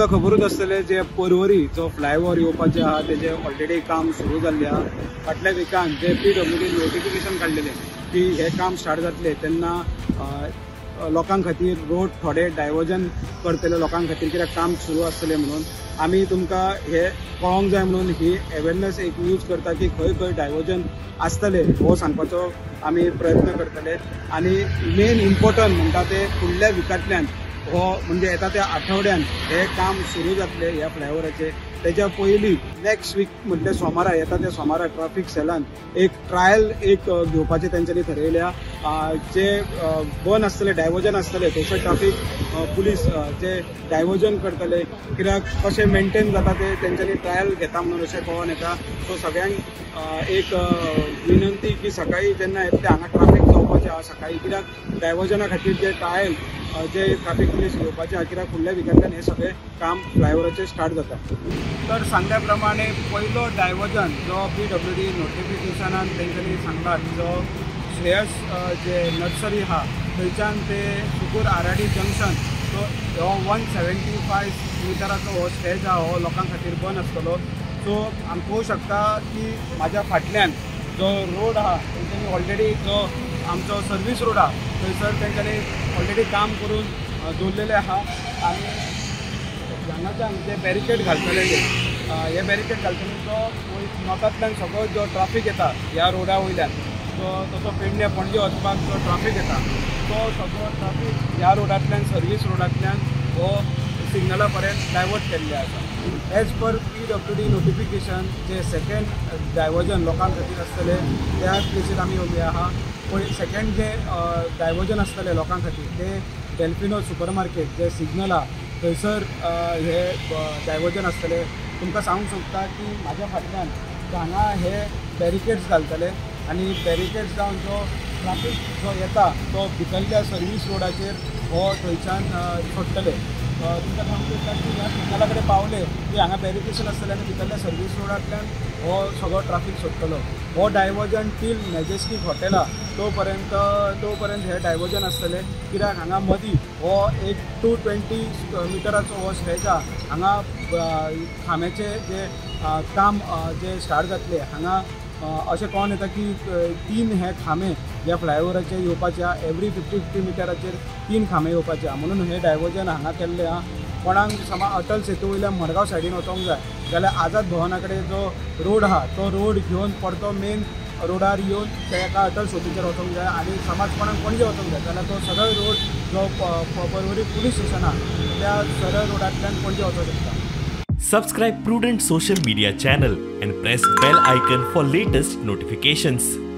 तुमकां खबरूच आसतलें जे परवरी जो फ्लायओव्हर येवपाचें आहा तेजें ऑलरेडी काम सुरू जाल्लें आहा फाटल्या विकान जे पी डब्ल्यूडी नोटिफिकेशन काडलेलें की हे काम स्टार्ट जातलें तेन्ना लोकां खातीर रोड थोडे डायवर्जन करतले लोकां खातीर कित्याक काम सुरू आसतलें म्हणून. आमी तुमकां हे कळोंक जाय म्हणून ही अवेरनेस एक यूज करता की खंय खंय डायवर्जन आसतले हो सांगपाचो आमी प्रयत्न करतले. आनी मेन इम्पॉर्टंट म्हणटा ते फुडल्या विकांतल्यान हो म्हणजे येता त्या आठवड्यान हे काम सुरू जातले ह्या फ्लायओव्हराचे. त्याच्या पयलीं नेक्स्ट वीक म्हणजे सोमारा येता त्या सोमारा ट्रॅफिक सेलान एक ट्रायल एक घेवपाचें तेंच्यांनी ठरयल्या जे बंद आसतले डायवर्जन आसतले थंयसर ट्रॅफिक पुलीस जे डायवर्जन करतले कित्याक कशें मेंटेन जाता ते तेंच्यांनी ट्रायल घेता म्हणून अशें कळोन येता सो सगळ्यांक एक विनंती की सकाळी जेन्ना येता हांगा ट्रॅफिक आसा सकाळी कित्याक डायवर्जना खातीर जे टायल जे ट्रॅफिक पुलीस घेवपाचे आहा कित्याक फुडल्या विकांतल्यान हे सगळें काम फ्लायओव्हराचेर स्टार्ट जाता तर सांगल्या प्रमाणे पयलो डायवर्जन जो पी डब्ल्यू डी नोटिफिकेशनान तेंच्यांनी सांगलात जो श्रेयस जे नर्सरी आहा थंयच्यान ते सुकूर आराडी जंक्शन तो हो वन सेवेंटी फाय मिटराचो हो स्टेज आहा हो लोकां खातीर बंद आसतलो सो आमी पळोवंक शकता की म्हाज्या फाटल्यान जो रोड आहा तेंच्यांनी ऑलरेडी जो आमचो सर्वीस रोड. आहा थंयसर तेंच्यांनी ऑलरेडी काम करून दवरलेलें आहा. आनी हांगाच्यान जे बॅरिकेड घालतले हे बॅरिकेड घालतले तो वयर नॉर्थांतल्यान सगळो जो ट्राफीक येता ह्या रोडा वयल्यान तो तसो पेडणे पणजे वचपाक जो ट्राफीक येता तो सगळो ट्राफीक ह्या रोडांतल्यान सर्वीस रोडांतल्यान हो सिग्नला पर्यंत डायवर्ट केल्ले आसा as per P W D notification जे सेकेंड डायवर्जन लोकां खातीर आसतले त्या प्लेसीर आमी उबे आहा पळय सेकेंड जे डायवर्जन आसतले लोकां खातीर ते डेल्फिनो सुपर मार्केट जे सिग्नल थंयसर हे डायवर्जन आसतले तुमकां सांगूंक सोदता की म्हाज्या फाटल्यान हांगा हे बॅरिकेड्स घालतले. आनी बॅरिकेड्स जावन जो ट्राफीक जो येता तो भितरल्या सर्वीस रोडाचेर हो थंयच्यान सोडटले तुमकां काम सोदता की ह्या सिग्नला कडेन पावले. की हांगा बॅरिकेशन आसतलें आनी भितरल्या सर्वीस रोडांतल्यान हो सगळो ट्राफीक सोडटलो हो डायवर्जन टील मॅजेस्टीक हॉटेला तो पर्यंत तो पर्यंत हे डायवर्जन आसतलें कित्याक हांगा मदीं हो एक टू ट्वेंटी मिटराचो हो स्टेज आहा हांगा खांब्याचें खांब्याचे जे काम जे स्टार्ट जातले हांगा अशें कोण येता की तीन हे खांबे ह्या फ्लायओवराचेर येवपाचे आहा एवरी फिफ्टी फिफ्टी मिटराचेर तीन खांबे येवपाचे. आहा म्हणून हे डायवर्जन हांगा केल्लें आहा कोणाक समज अटल सेतू वयल्यान मडगांव सायडीन वचोंक जाय जाल्यार आझाद भवना कडेन जो रोड आहा तो रोड घेवन परतो मेन रोडार येवन ते एका अटल सेतूचेर वचोंक जाय आनी समाज कोणाक पणजे वचोंक जाय जाल्यार तो सरळ रोड जो परवरी पुलीस स्टेशन आहा त्या सरळ रोडांतल्यान पणजे वचोंक शकता? Subscribe Prudent social media channel and press bell icon for latest notifications.